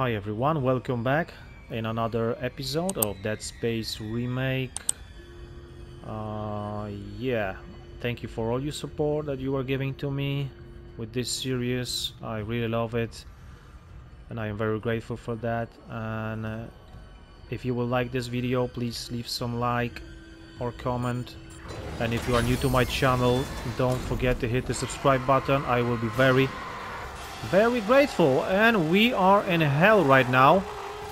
Hi everyone, welcome back in another episode of Dead Space Remake. Uh, yeah, thank you for all your support that you are giving to me with this series. I really love it and I am very grateful for that. And uh, if you will like this video, please leave some like or comment. And if you are new to my channel, don't forget to hit the subscribe button. I will be very very grateful. And we are in hell right now.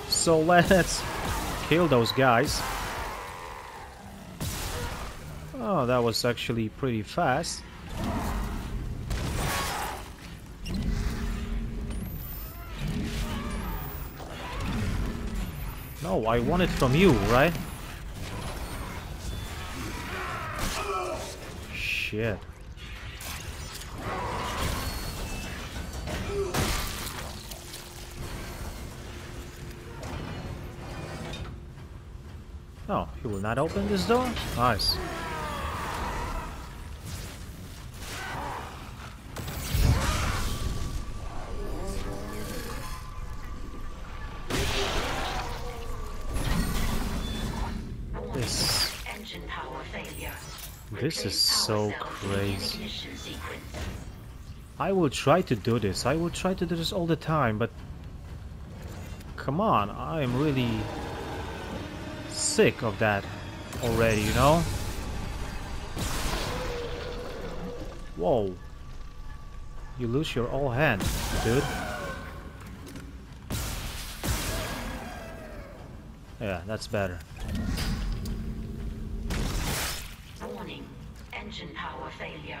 So let's kill those guys. Oh, that was actually pretty fast. No, I want it from you, right? Shit. Oh, he will not open this door? Nice. This... This is so crazy. I will try to do this. I will try to do this all the time, but... Come on, I am really sick of that already, you know? Whoa. You lose your all hand, dude. Yeah, that's better. Warning. Engine power failure.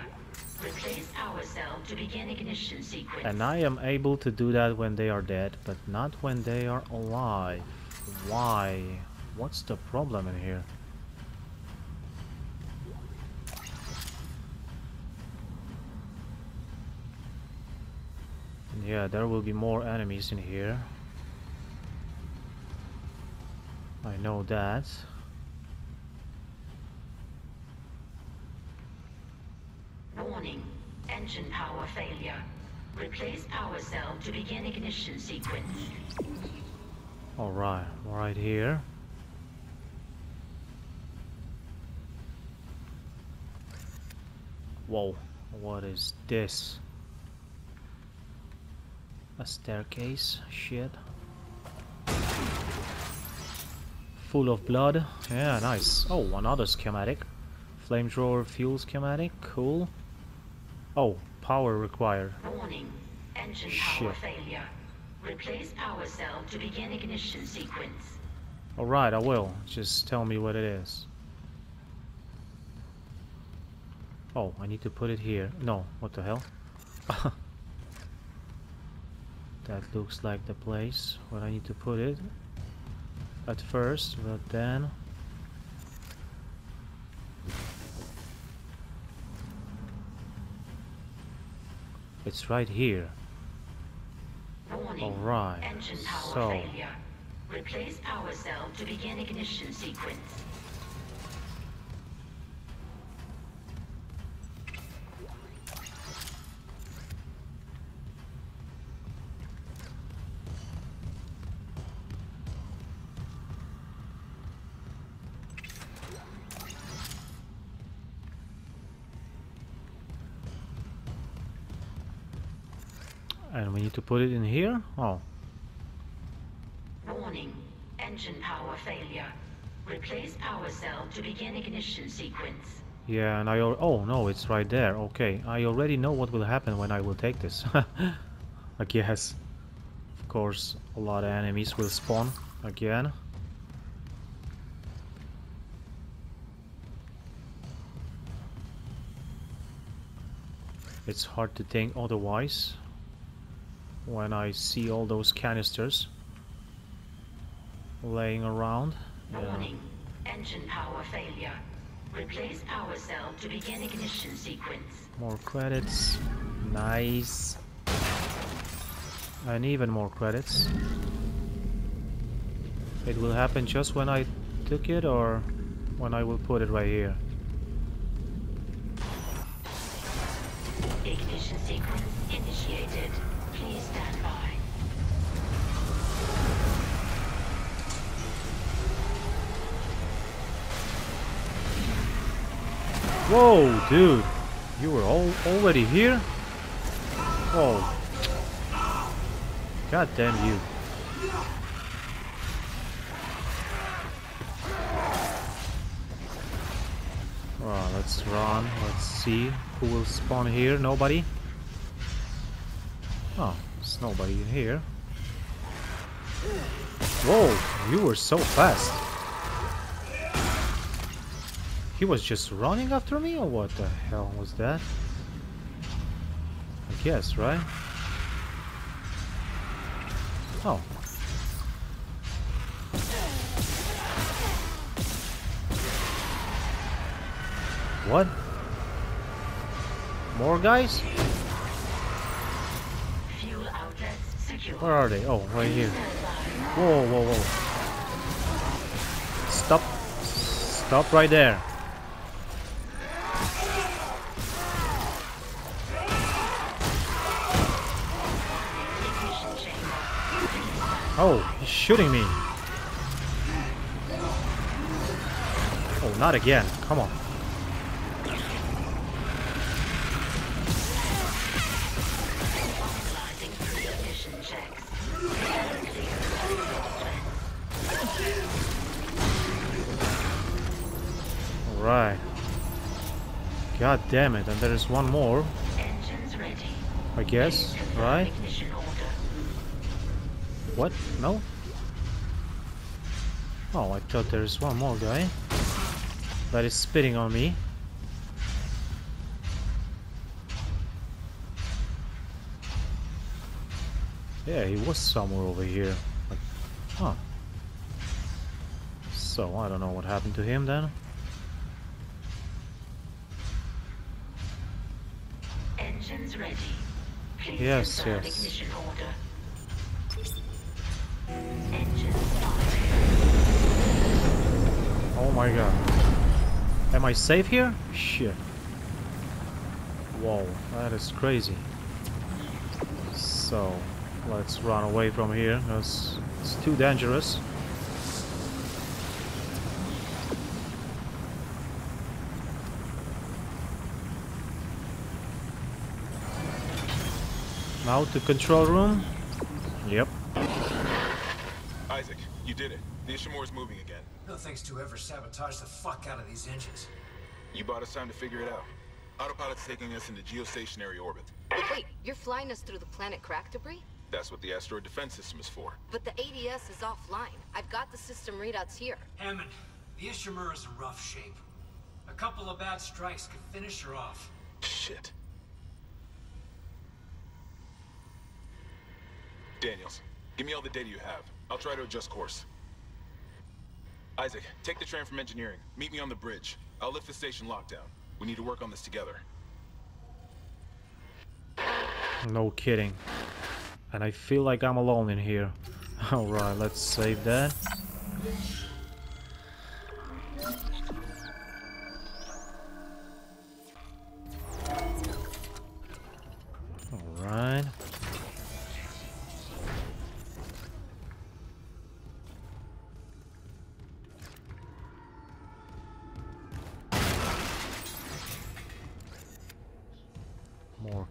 Replace power cell to begin ignition sequence. And I am able to do that when they are dead, but not when they are alive. Why? What's the problem in here? Yeah, there will be more enemies in here. I know that. Warning. Engine power failure. Replace power cell to begin ignition sequence. Alright, right here. Whoa, what is this? A staircase? Shit. Full of blood. Yeah, nice. Oh, another schematic. Flamethrower fuel schematic. Cool. Oh, power required. Warning. Engine Shit. power failure. Replace power cell to begin ignition sequence. Alright, I will. Just tell me what it is. Oh, I need to put it here. No, what the hell? that looks like the place where I need to put it. At first, but then... It's right here. Warning. Alright, Engine power so... failure. Replace power cell to begin ignition sequence. To put it in here? Oh, Warning. Engine power failure. Replace power cell to begin ignition sequence. Yeah, and I oh no, it's right there. Okay, I already know what will happen when I will take this. I guess. Of course, a lot of enemies will spawn again. It's hard to think otherwise when I see all those canisters laying around. Yeah. Warning. Engine power failure. Replace power cell to begin ignition sequence. More credits. Nice. And even more credits. It will happen just when I took it or when I will put it right here. Ignition sequence initiated. Whoa, dude. You were all already here? Oh. God damn you. Well, let's run. Let's see who will spawn here. Nobody? Oh, there's nobody in here. Whoa, you were so fast. He was just running after me or what the hell was that? I guess, right? Oh. What? More guys? Fuel outlets secure. Where are they? Oh, right here. Whoa, whoa, whoa. Stop. Stop right there. Oh, he's shooting me. Oh, not again. Come on. Alright. God damn it, and there's one more, Engines ready. I guess, right? What? No? Oh, I thought there's one more guy that is spitting on me. Yeah, he was somewhere over here. But, huh. So, I don't know what happened to him then. Engines ready. Please Yes, yes. My god. Am I safe here? Shit. Whoa, that is crazy. So, let's run away from here, because it's too dangerous. Now to control room. Yep. Isaac, you did it. The Ishimura's moving again. No thanks to ever sabotage the fuck out of these engines. You bought us time to figure it out. Autopilot's taking us into geostationary orbit. Wait, you're flying us through the planet crack debris? That's what the asteroid defense system is for. But the ADS is offline. I've got the system readouts here. Hammond, the Ishimura's in rough shape. A couple of bad strikes could finish her off. Shit. Daniels, give me all the data you have. I'll try to adjust course. Isaac, take the train from engineering. Meet me on the bridge. I'll lift the station lockdown. We need to work on this together. No kidding. And I feel like I'm alone in here. Alright, let's save that. Alright.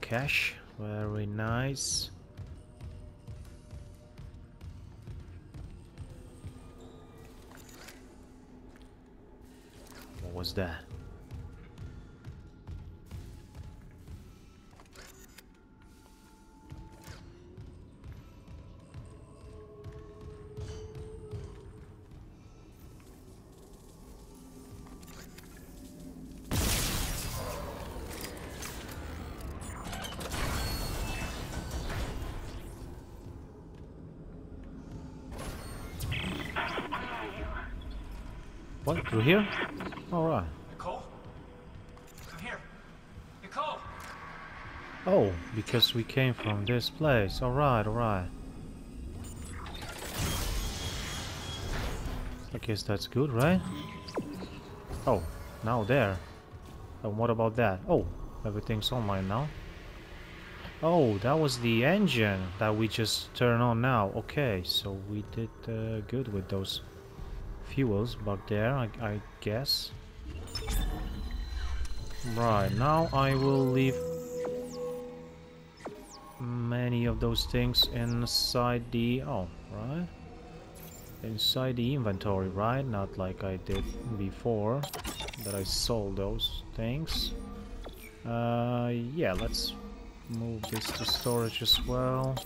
Cash. Very nice. What was that? Here? Alright. Nicole? Come here. Nicole! Oh, because we came from this place. Alright, alright. I guess that's good, right? Oh, now there. And what about that? Oh, everything's online now. Oh, that was the engine that we just turned on now. Okay, so we did uh, good with those fuels back there, I, I guess. Right, now I will leave many of those things inside the... Oh, right. Inside the inventory, right? Not like I did before, that I sold those things. Uh, yeah, let's move this to storage as well.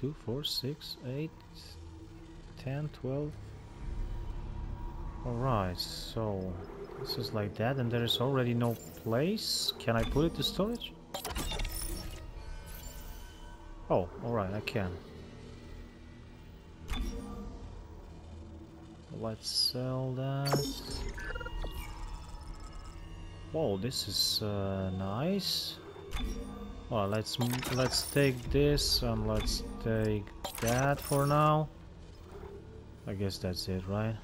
2, 4, 6, 8, 10, 12. Alright, so this is like that and there is already no place. Can I put it to storage? Oh, alright, I can. Let's sell that. Whoa, this is uh, nice. Well, let's let's take this and let's take that for now. I guess that's it, right?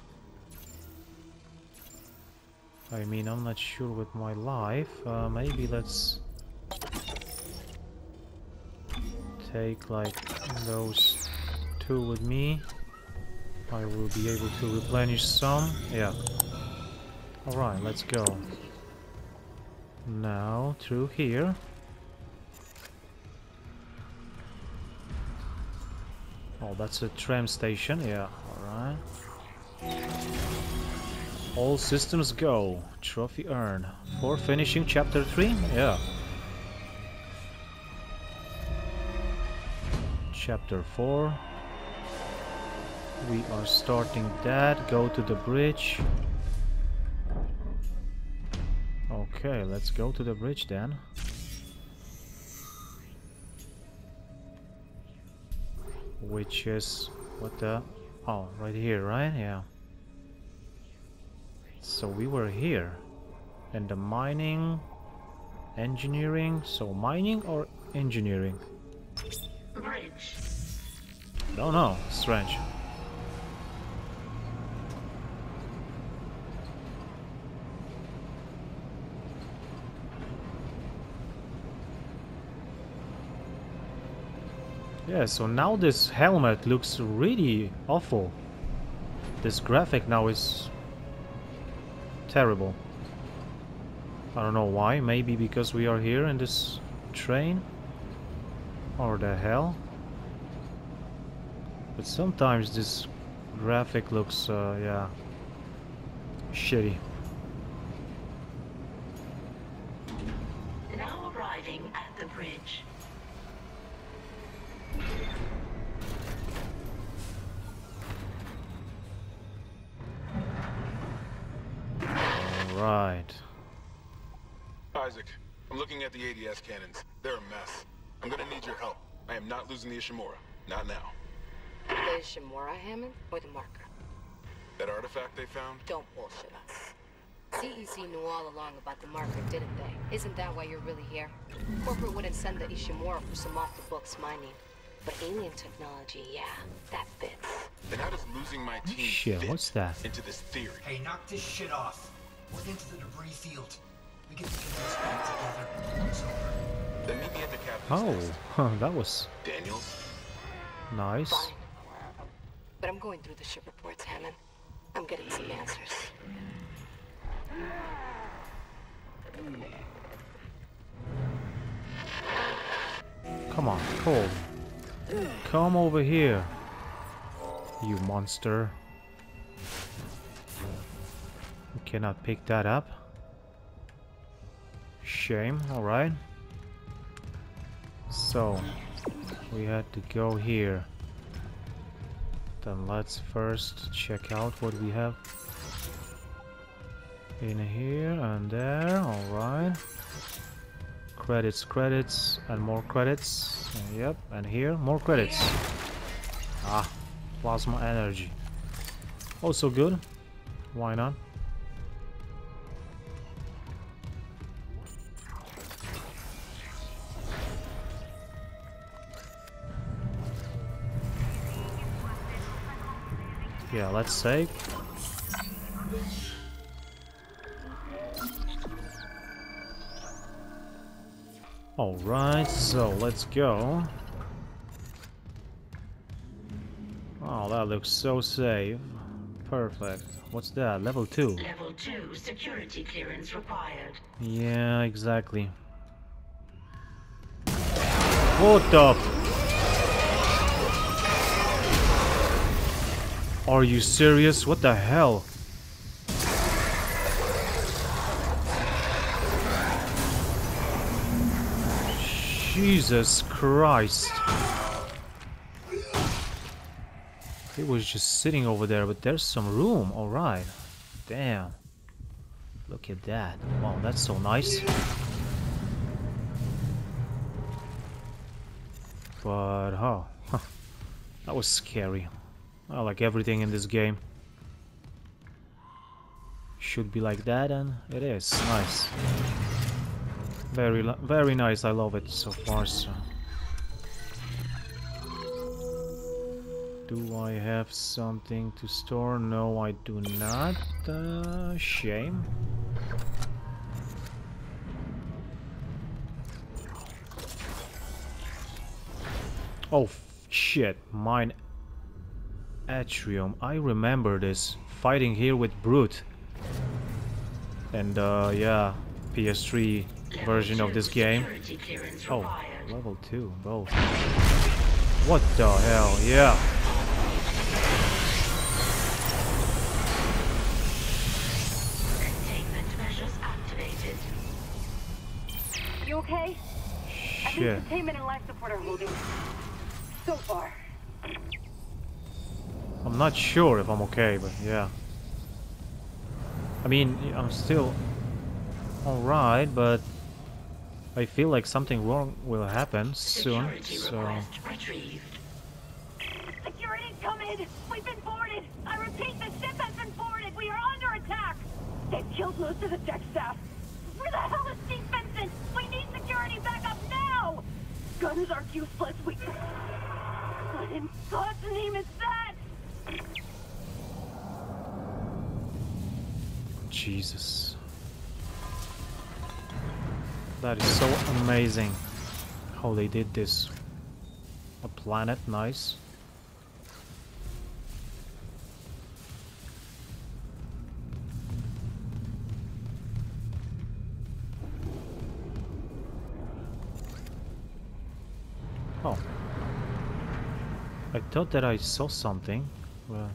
I mean, I'm not sure with my life. Uh, maybe let's take like those two with me. I will be able to replenish some. Yeah. Alright, let's go. Now, through here. Oh, that's a tram station. Yeah, alright. All systems go. Trophy earned. For finishing chapter 3? Yeah. Chapter 4. We are starting that. Go to the bridge. Okay, let's go to the bridge then. Which is what the oh right here right? Yeah. So we were here. And the mining engineering so mining or engineering? Bridge. don't know. Strange Yeah, so now this helmet looks really awful. This graphic now is terrible. I don't know why, maybe because we are here in this train? Or the hell? But sometimes this graphic looks, uh, yeah, shitty. Right. Isaac, I'm looking at the ADS cannons. They're a mess. I'm gonna need your help. I am not losing the Ishimura. Not now. The Ishimura Hammond or the marker? That artifact they found? Don't bullshit us. CEC knew all along about the marker, didn't they? Isn't that why you're really here? Corporate wouldn't send the Ishimura for some off-the-books mining. But alien technology, yeah, that fits. Then how does losing my team Shit, fit what's that? into this theory? Hey, knock this shit off. We're into the debris field. We get to get this back together. It's over. Then meet me at the captain's Oh, huh, that was Daniels? nice. Fine. But I'm going through the ship reports, Hammond. I'm getting some answers. Come on, Cole. Come over here. You monster. Cannot pick that up. Shame, alright. So, we had to go here. Then let's first check out what we have in here and there, alright. Credits, credits, and more credits. Yep, and here, more credits. Ah, plasma energy. Also good. Why not? Yeah, let's save. Alright, so let's go. Oh, that looks so safe. Perfect. What's that? Level 2. Level 2 security clearance required. Yeah, exactly. What the? Are you serious? What the hell? Jesus Christ. He was just sitting over there, but there's some room. Alright. Damn. Look at that. Wow, that's so nice. But, oh, huh. that was scary. Like everything in this game. Should be like that, and it is. Nice. Very, very nice. I love it so far. So. Do I have something to store? No, I do not. Uh, shame. Oh, shit. Mine Atrium. I remember this. Fighting here with Brute. And, uh, yeah. PS3 version of this game. Oh, level 2, both. What the hell? Yeah. Containment measures activated. You okay? I think Shit. containment and life support are holding. So far. I'm not sure if I'm okay, but yeah. I mean, I'm still alright, but I feel like something wrong will happen soon, Security so... request retrieved. Security's come! We've been boarded! I repeat, the ship has been boarded! We are under attack! They've killed most of the deck staff! Where the hell is Steve Vincent? We need security back up now! Guns are useless, we... What in God's name is that? Jesus. That is so amazing how they did this. A planet, nice. Oh. I thought that I saw something. Well,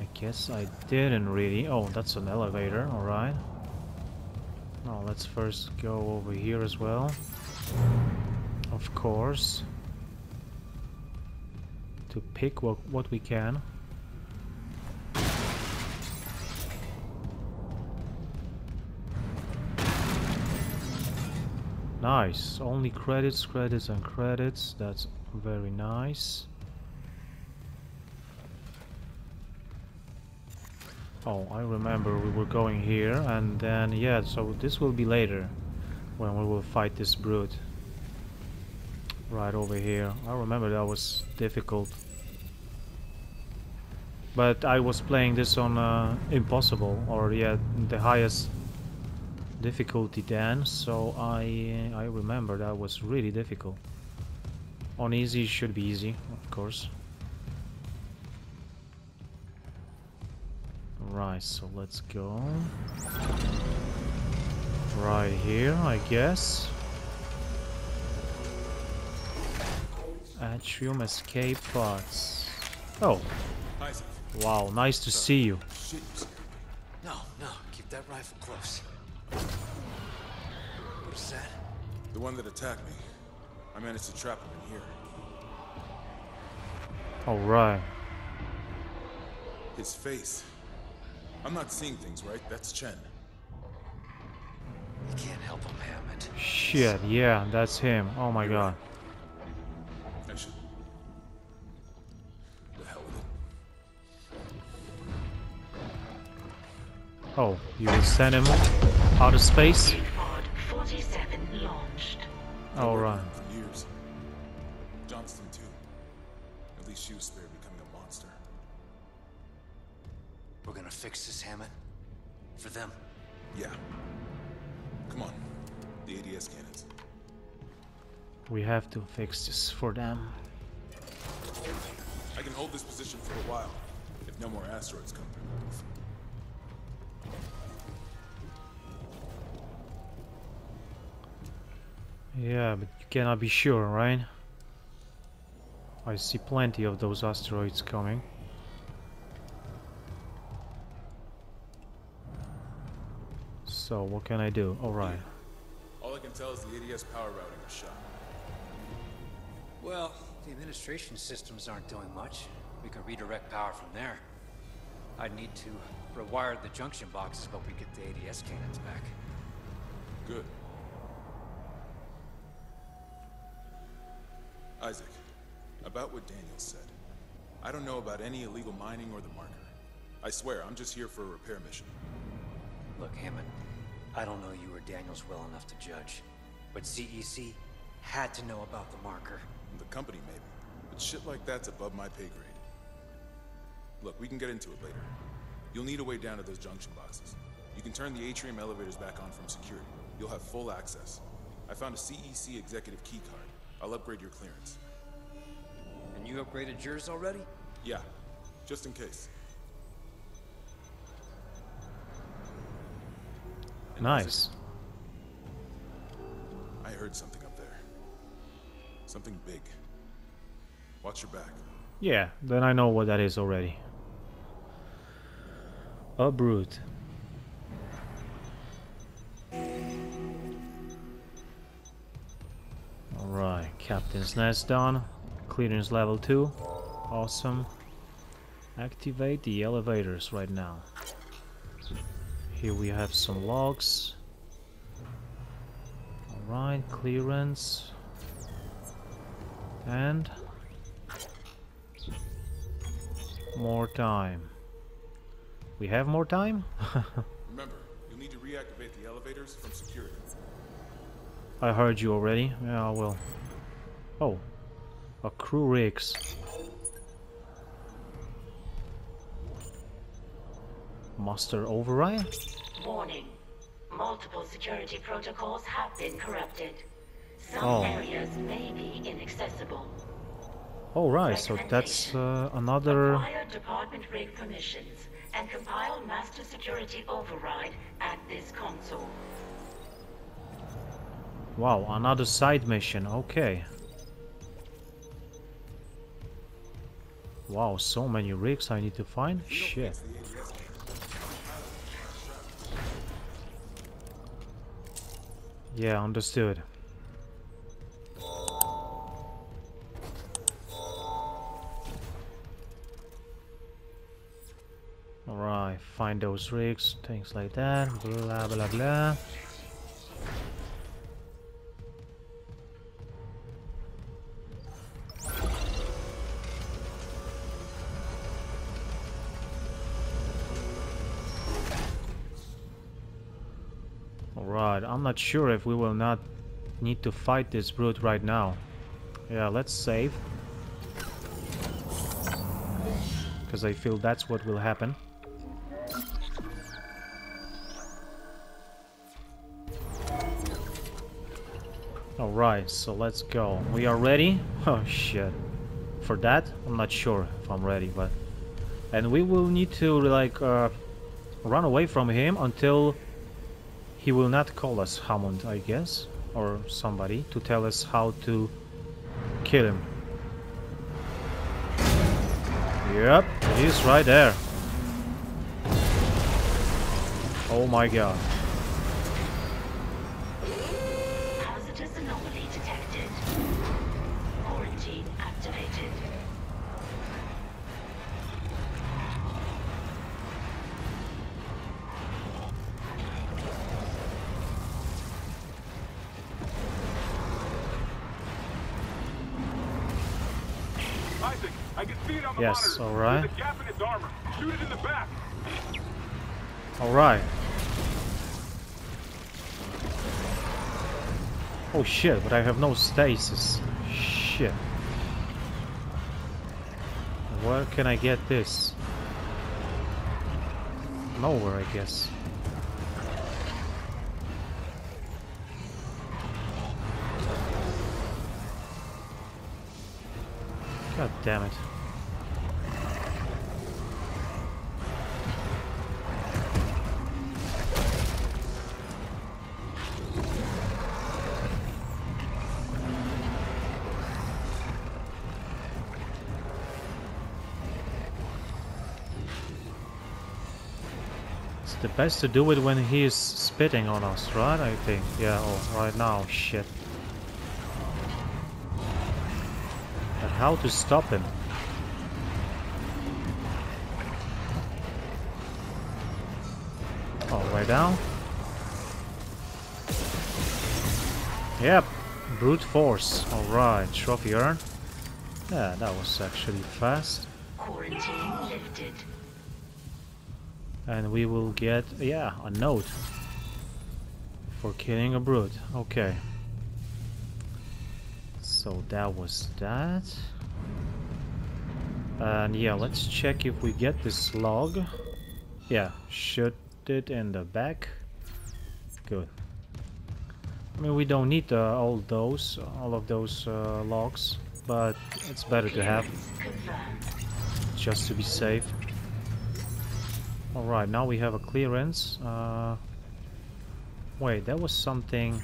I guess I didn't really. Oh, that's an elevator, alright. Now let's first go over here as well. Of course. To pick what, what we can. Nice. Only credits, credits, and credits. That's very nice. Oh, I remember we were going here, and then, yeah, so this will be later, when we will fight this brute. Right over here. I remember that was difficult. But I was playing this on uh, impossible, or yeah, the highest difficulty then, so I I remember that was really difficult. On easy should be easy, of course. Right, so let's go. Right here, I guess. Atrium escape pods. Oh, wow, nice to see you. Shit, you scared. No, no, keep that rifle close. What is that? The one that attacked me. I managed to trap him in here. Alright. His face. I'm not seeing things, right? That's Chen. You can't help him, Hammond. Shit, yeah, that's him. Oh my god. I should. The hell with it. Oh, you will send him out of space? Pod 47 launched. Alright. Have to fix this for them. I can hold this position for a while, if no more asteroids come through. Yeah, but you cannot be sure, right? I see plenty of those asteroids coming. So what can I do? Alright. All I can tell is the ADS power routing is shot. Well, the administration systems aren't doing much. We can redirect power from there. I'd need to rewire the junction boxes, but we get the ADS cannons back. Good. Isaac, about what Daniel said. I don't know about any illegal mining or the marker. I swear, I'm just here for a repair mission. Look, Hammond, I don't know you or Daniels well enough to judge, but CEC had to know about the marker. The company, maybe. But shit like that's above my pay grade. Look, we can get into it later. You'll need a way down to those junction boxes. You can turn the atrium elevators back on from security. You'll have full access. I found a CEC executive key card. I'll upgrade your clearance. And you upgraded yours already? Yeah, just in case. Nice. I heard something up there. Something big. Watch your back. Yeah, then I know what that is already. A brute. Alright, Captain's Nest done. Clearance level 2. Awesome. Activate the elevators right now. Here we have some logs. Alright, clearance. And more time. We have more time? Remember, you'll need to reactivate the elevators from security. I heard you already. Yeah, I will. Oh. A crew rigs. Master override? Warning. Multiple security protocols have been corrupted. Some Oh. areas may be inaccessible. Oh right, so that's uh, another... Acquire department rig permissions and compile master security override at this console. Wow, another side mission, okay. Wow, so many rigs I need to find? Shit. Yeah, understood. Alright, find those rigs, things like that, blah blah blah. Alright, I'm not sure if we will not need to fight this brute right now. Yeah, let's save. Because I feel that's what will happen. Alright, so let's go. We are ready? Oh shit. For that, I'm not sure if I'm ready, but... And we will need to, like, uh, run away from him until he will not call us Hammond, I guess, or somebody, to tell us how to kill him. Yep, he's right there. Oh my god. yes, alright. Alright. Oh shit, but I have no stasis. Shit. Where can I get this? Nowhere, I guess. God damn it. Best to do it when he is spitting on us, right? I think. Yeah, oh, right now. Shit. But how to stop him? All the way down. Yep, brute force. Alright, trophy earned. Yeah, that was actually fast. Quarantine. And we will get, yeah, a note. For killing a brute. Okay. So that was that. And yeah, let's check if we get this log. Yeah, shoot it in the back. Good. I mean, we don't need uh, all those, all of those uh, logs, but it's better to have, just to be safe. Alright, now we have a clearance. Uh, wait, there was something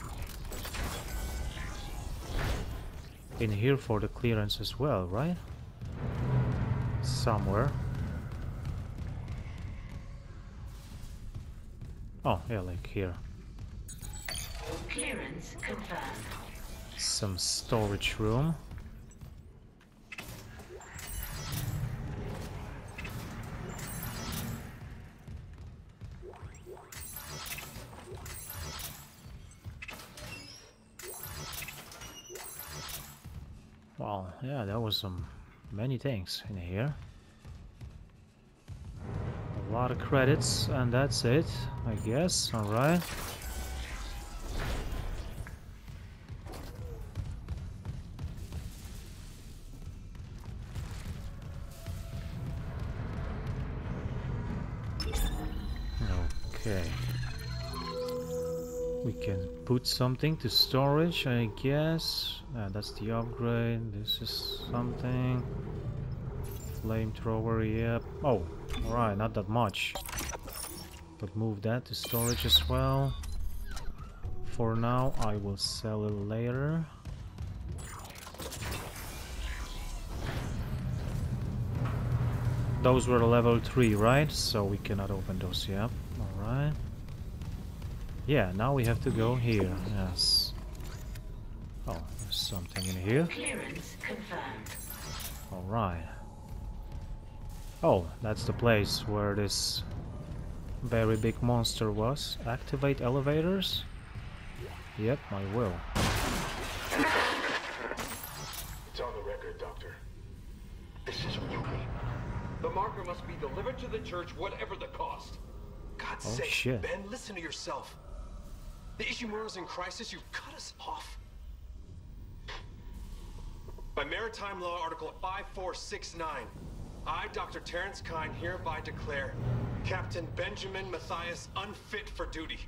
in here for the clearance as well, right? Somewhere. Oh, yeah, like here. Clearance confirmed. Some storage room. Yeah, there was some many things in here. A lot of credits, and that's it, I guess. All right. Okay. We can put something to storage, I guess. Uh, that's the upgrade. This is something. Flamethrower, yep. Oh, alright, not that much. But move that to storage as well. For now, I will sell it later. Those were level 3, right? So we cannot open those yet. Alright. Yeah, now we have to go here. Yes. Oh, something in here. Clearance confirmed. Alright. Oh, that's the place where this very big monster was. Activate elevators? Yep, I will. It's on the record, Doctor. This is Ruby. The marker must be delivered to the church, whatever the cost. God's Oh, sake, shit. Ben, listen to yourself. The Ishimura's in crisis, you've cut us off. By Maritime Law Article 5469, I, Dr. Terrence Kyne, hereby declare Captain Benjamin Mathius unfit for duty.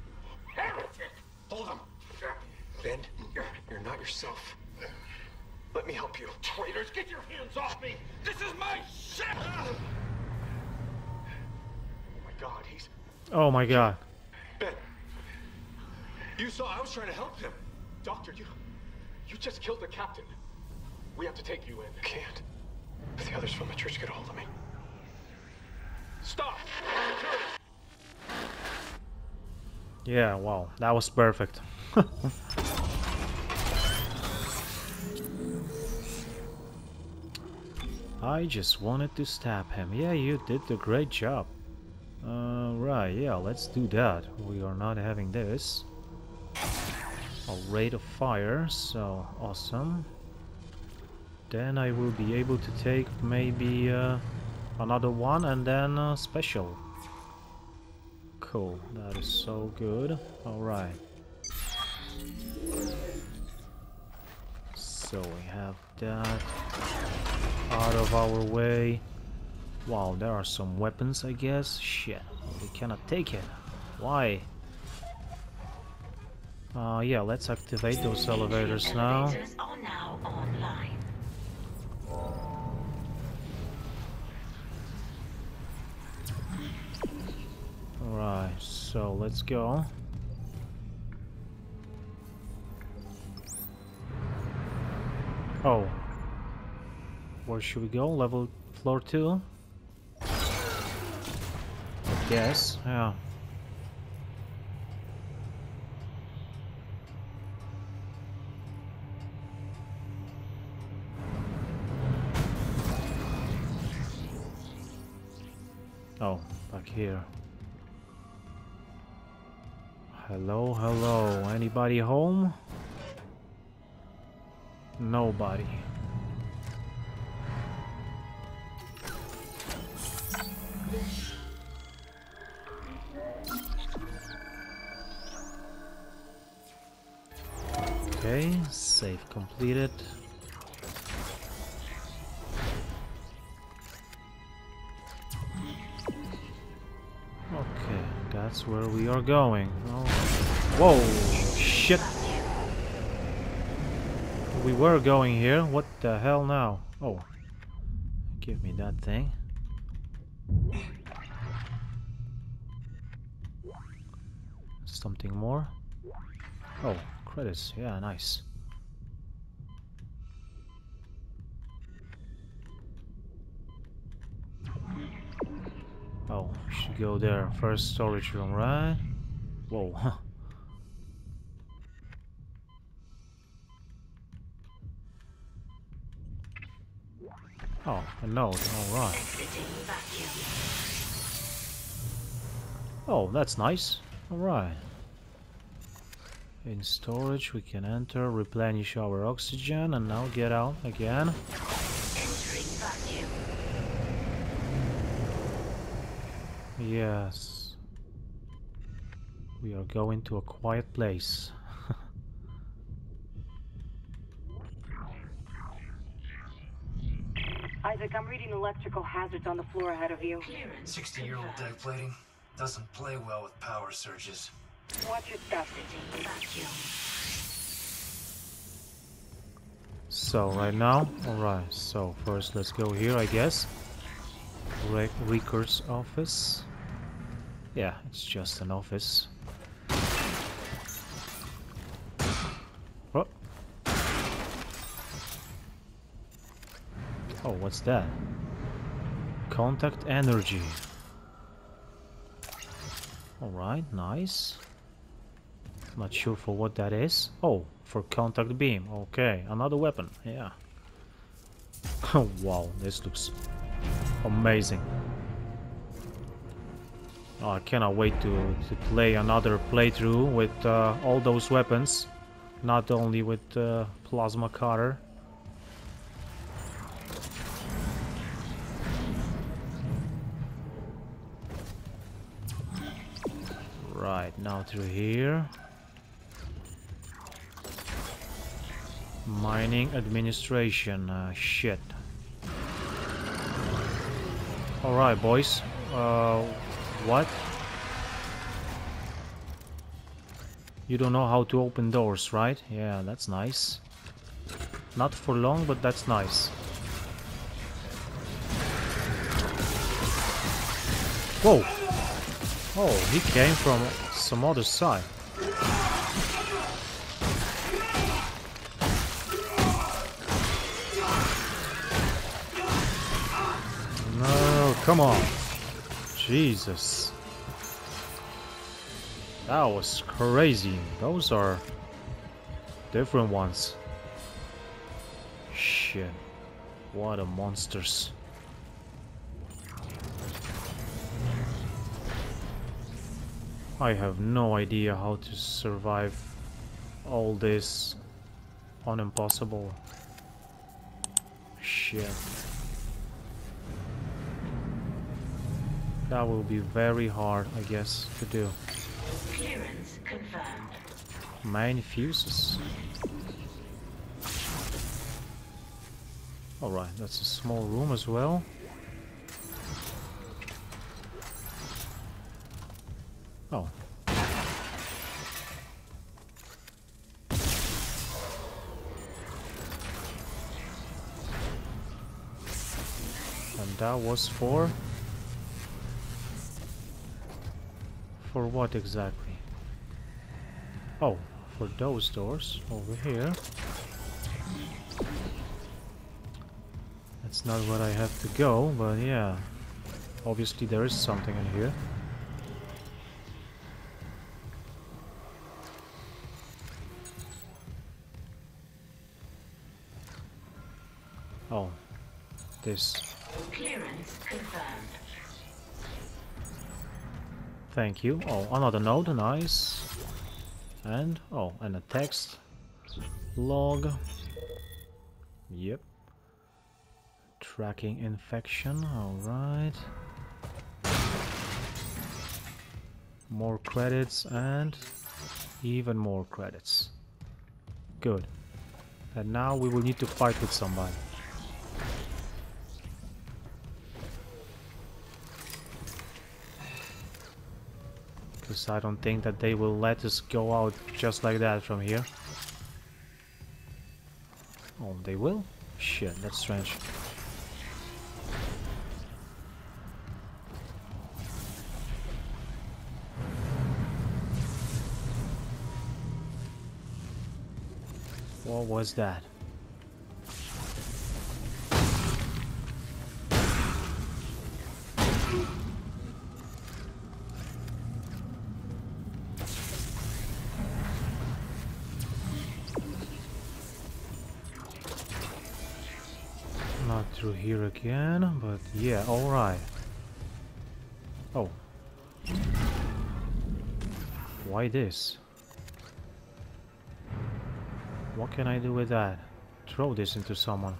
Heretic! Hold him. Ben, you're, you're not yourself. Let me help you. Traitors, get your hands off me! This is my ship! Oh my god, he's... Oh my god. Ben, you saw I was trying to help him. Doctor, you... You just killed the captain. We have to take you in. Can't. If the others from the church get a hold of me. Stop! Yeah, wow, that was perfect. I just wanted to stab him. Yeah, you did a great job. Uh, right, yeah, let's do that. We are not having this. A rate of fire, so awesome. Then I will be able to take maybe uh, another one and then uh, special. Cool, that is so good. Alright. So we have that out of our way. Wow, there are some weapons, I guess. Shit, we cannot take it. Why? Uh, yeah, let's activate those elevators. Elevators now Right, so let's go. Oh. Where should we go? Level floor two? I guess, yeah. Oh, back here. Hello, hello. Anybody home? Nobody. Okay, save completed. Okay, that's where we are going. Whoa, shit. We were going here. What the hell now? Oh, give me that thing. Something more? Oh, credits. Yeah, nice. Oh, should go there. First storage room, right? Whoa. Oh, note. Alright. Oh, that's nice. Alright. In storage we can enter, replenish our oxygen and now get out again. Yes. We are going to a quiet place. Isaac, I'm reading electrical hazards on the floor ahead of you. 60 year old deck plating. Doesn't play well with power surges. Watch your step. So, right now? Alright, so first let's go here, I guess. Re Record's office. Yeah, it's just an office. Oh, what's that? Contact energy. Alright, nice. Not sure for what that is. Oh, for contact beam. Okay, another weapon. Yeah. Oh, wow, this looks amazing. Oh, I cannot wait to, to play another playthrough with uh, all those weapons. Not only with uh, Plasma Cutter. Right, now through here. Mining administration, uh, shit. Alright, boys. Uh, what? You don't know how to open doors, right? Yeah, that's nice. Not for long, but that's nice. Whoa! Oh, he came from some other side. No, come on. Jesus. That was crazy. Those are different ones. Shit. What a monsters. I have no idea how to survive all this on impossible. Shit. That will be very hard, I guess, to do. Clearance confirmed. Main fuses. Alright, that's a small room as well. Oh. And that was for For what exactly? Oh, for those doors over here. That's not where I have to go, but yeah. Obviously there is something in here. This. Clearance confirmed. Thank you. Oh, another note, nice. And, oh, and a text log. Yep. Tracking infection, alright. More credits and even more credits. Good. And now we will need to fight with somebody. Because I don't think that they will let us go out just like that from here. Oh, they will? Shit, that's strange. What was that? Again, but yeah, alright. Oh. Why this? What can I do with that? Throw this into someone.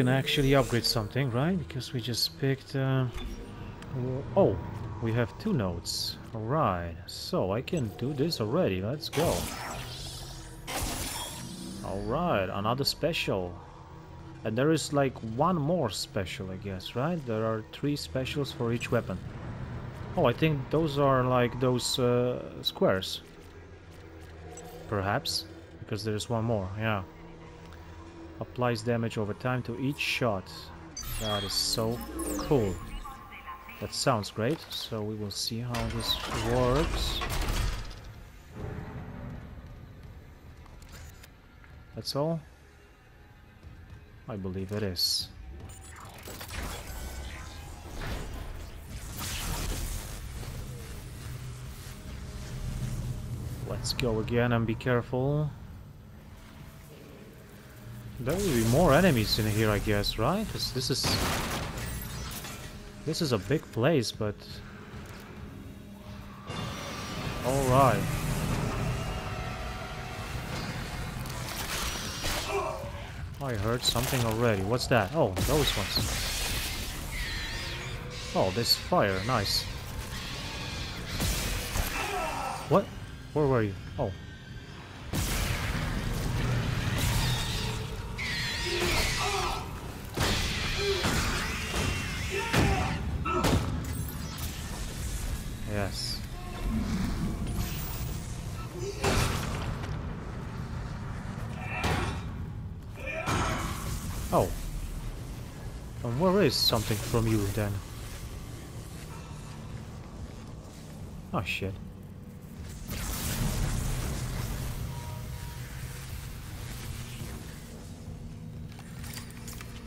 Can actually upgrade something, right? Because we just picked... Uh... Oh, we have two nodes. Alright, so I can do this already. Let's go. Alright, another special. And there is like one more special, I guess, right? There are three specials for each weapon. Oh, I think those are like those uh, squares. Perhaps, because there's one more, yeah. Applies damage over time to each shot. That is so cool. That sounds great, so we will see how this works. That's all? I believe it is. Let's go again and be careful. There will be more enemies in here, I guess, right? This, this is... This is a big place, but... Alright. I heard something already. What's that? Oh, those ones. Oh, this fire. Nice. What? Where were you? Oh. Is something from you then? Oh shit.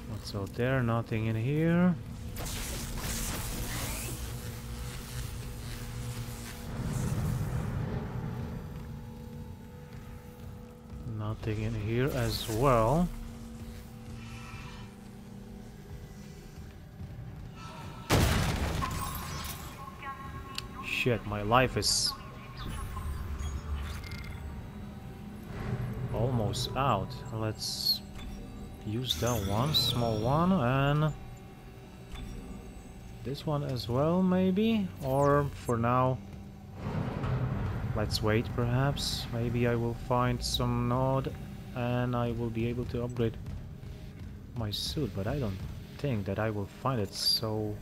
What's out there? Nothing in here. Nothing in here as well. Shit, my life is almost out. Let's use that one, small one, and this one as well, maybe? Or for now, let's wait perhaps. Maybe I will find some node and I will be able to upgrade my suit, but I don't think that I will find it so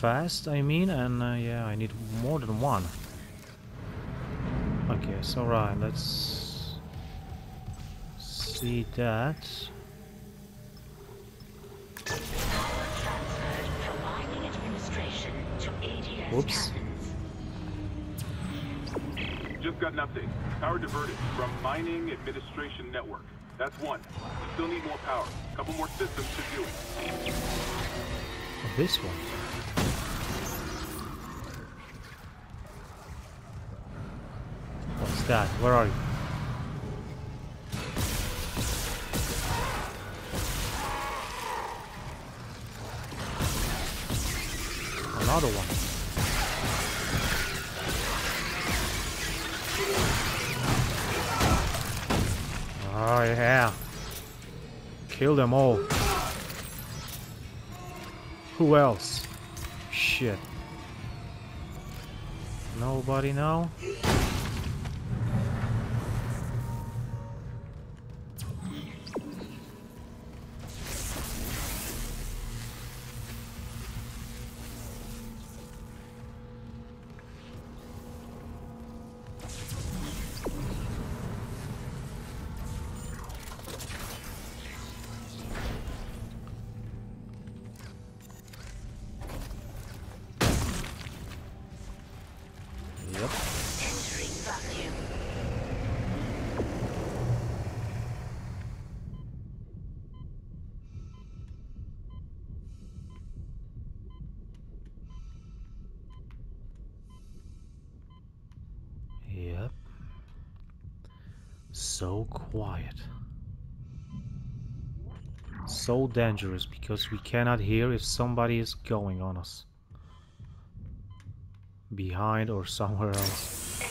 fast, I mean, and uh, yeah, I need more than one. Okay, so right, let's see that. Whoops. Just got an update. Power diverted from Mining Administration Network. That's one. Still need more power. Couple more systems to do it. This one. That? Where are you? Another one. Oh yeah. Kill them all. Who else? Shit. Nobody now? So dangerous because we cannot hear if somebody is going on us. Behind or somewhere else.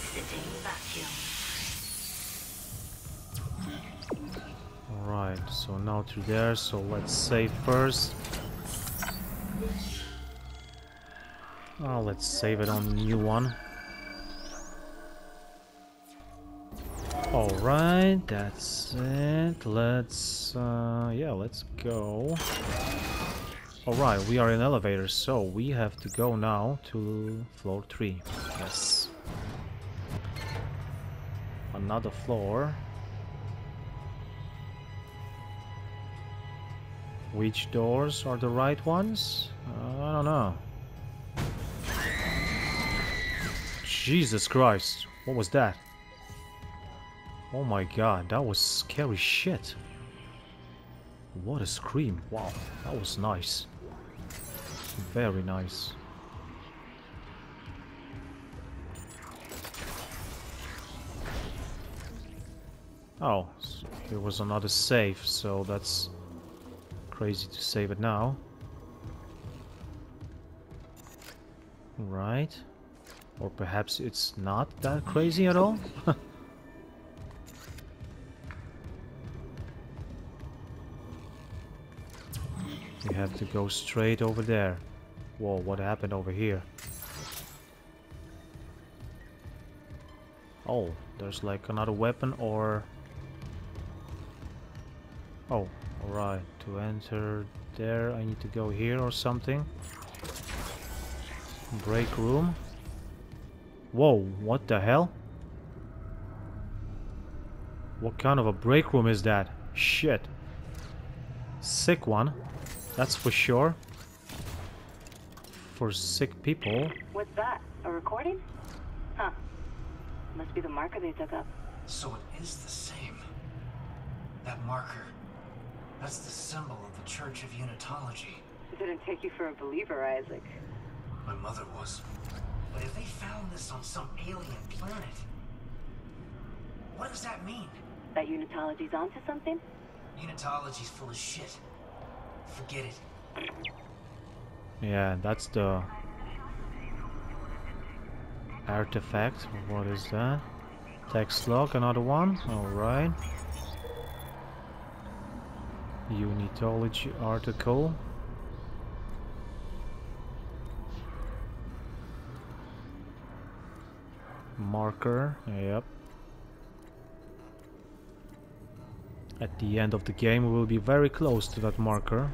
Alright, so now to there, so let's save first. Oh, let's save it on the new one. Alright, that's it. Let's, uh, yeah, let's go. Alright, we are in elevator, so we have to go now to floor 3. Yes. Another floor. Which doors are the right ones? Uh, I don't know. Jesus Christ, what was that? Oh my god, that was scary shit. What a scream. Wow, that was nice. Very nice. Oh, so here was another save, so that's crazy to save it now. Right. Or perhaps it's not that crazy at all? We have to go straight over there. Whoa, what happened over here? Oh, there's like another weapon or... Oh, alright. To enter there, I need to go here or something. Break room. Whoa, what the hell? What kind of a break room is that? Shit. Sick one. That's for sure. For sick people. What's that? A recording? Huh. Must be the marker they dug up. So it is the same. That marker. That's the symbol of the Church of Unitology. It didn't take you for a believer, Isaac. My mother was. But if they found this on some alien planet, what does that mean? That Unitology's onto something? Unitology's full of shit. Forget it. Yeah, that's the artifact. What is that? Text log, another one. Alright. Unitology article. Marker, yep. At the end of the game we will be very close to that marker.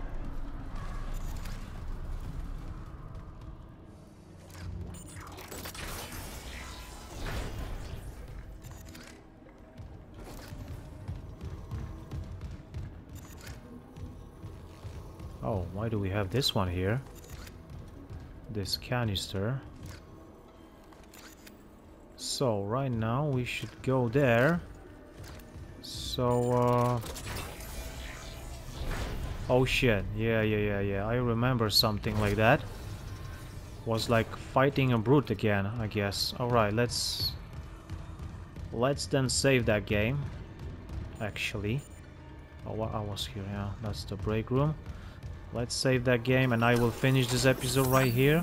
Oh, why do we have this one here? This canister. So, right now we should go there. So, uh... Oh shit, yeah, yeah, yeah, yeah, I remember something like that. Was like fighting a brute again, I guess. Alright, let's... Let's then save that game. Actually. Oh, I was here, yeah, that's the break room. Let's save that game and I will finish this episode right here.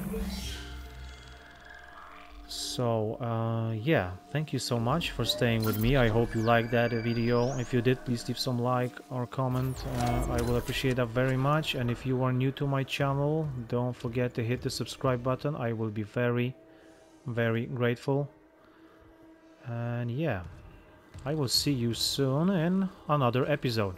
So, uh, yeah, thank you so much for staying with me. I hope you liked that video. If you did, please leave some like or comment. Uh, I will appreciate that very much. And if you are new to my channel, don't forget to hit the subscribe button. I will be very, very grateful. And yeah, I will see you soon in another episode.